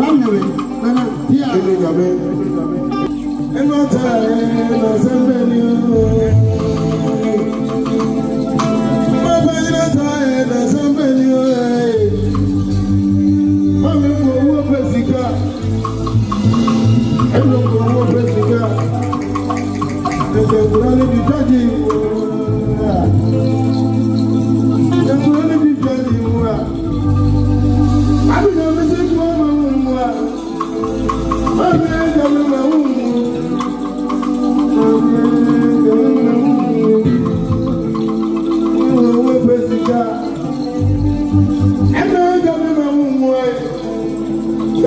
Ele nyame. Ẹnu ọ̀tá ẹ̀ lọ sẹ́fẹ̀ ni o. Bàbá yìí lọ́tà ẹ̀ lọ sẹ́fẹ̀ ni o. Mọ̀mí kò owó sìgá. Ẹnu kò owó sìgá. Ẹ̀jẹ̀ ìgbòrán níbi jáde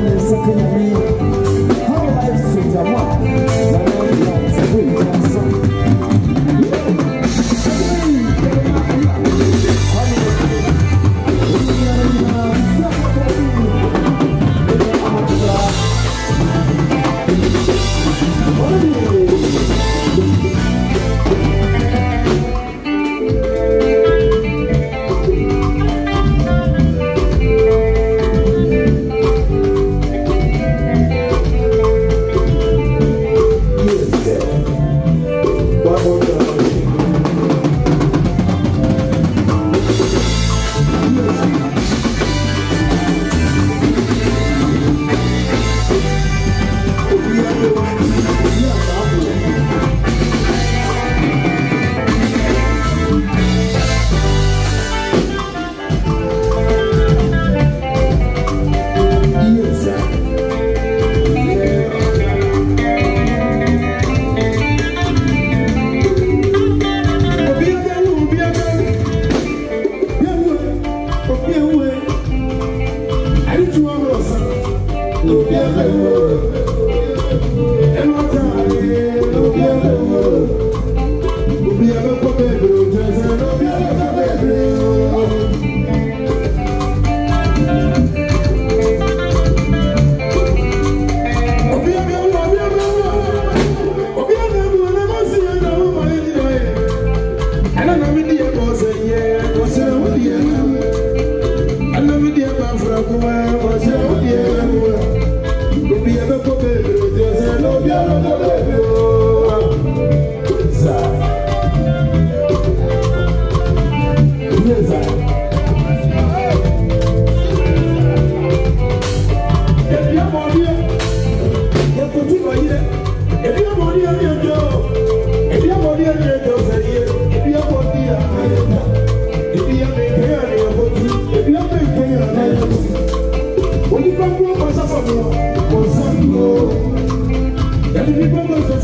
promise it could be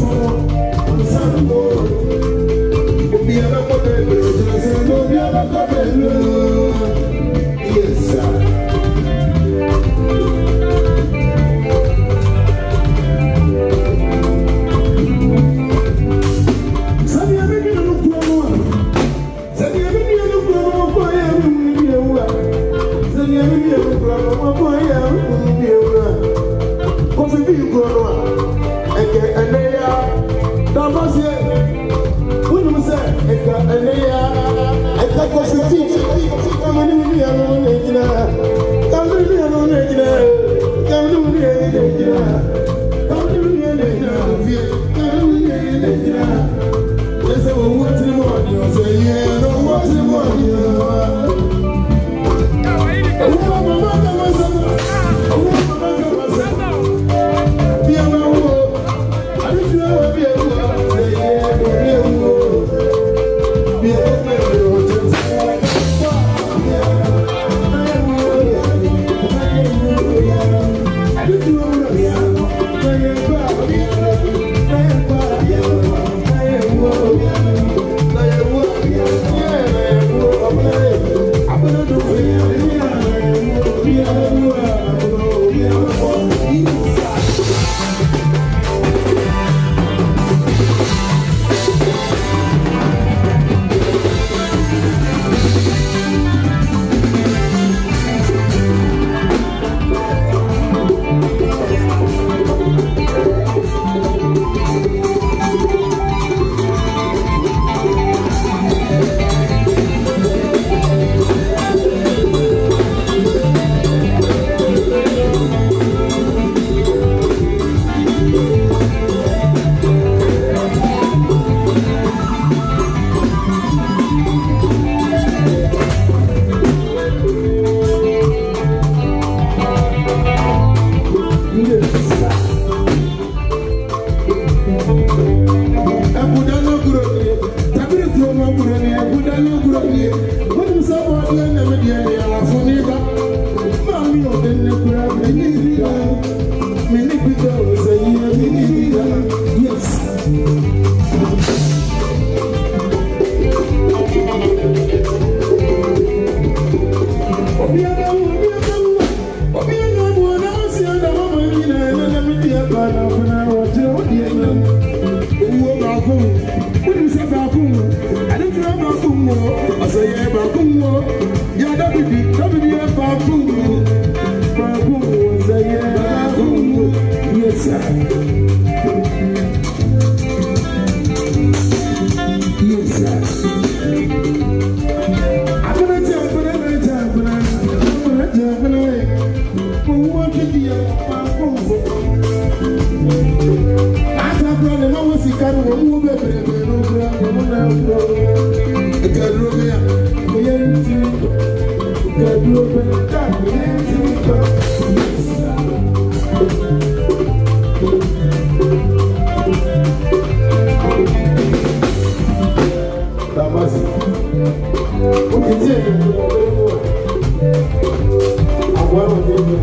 you. love, oh, yeah,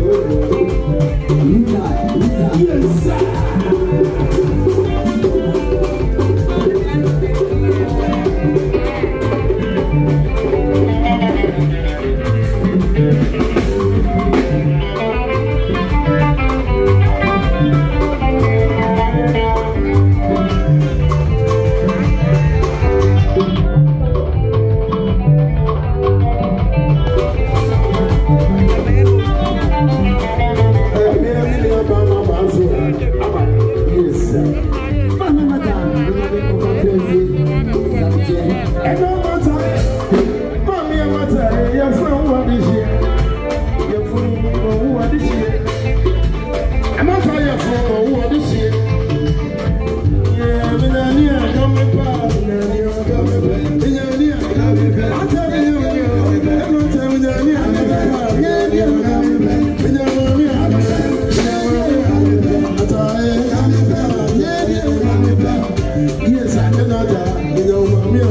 Thank you.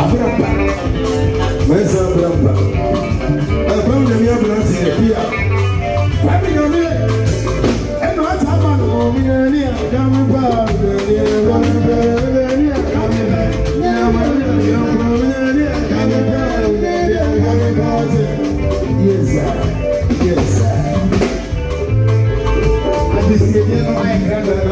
abraba mɛnsa abraba ɛbɛn nyame abrante ɛbi a ɛbi nyame ɛna ɔta ama no wɔn nyinaa ni a dame baa nyame ɛbɛn nyame ni a dame baa nyame nyame ni yesa yesa adisi ebi ɛna ɔyɛ kra kra.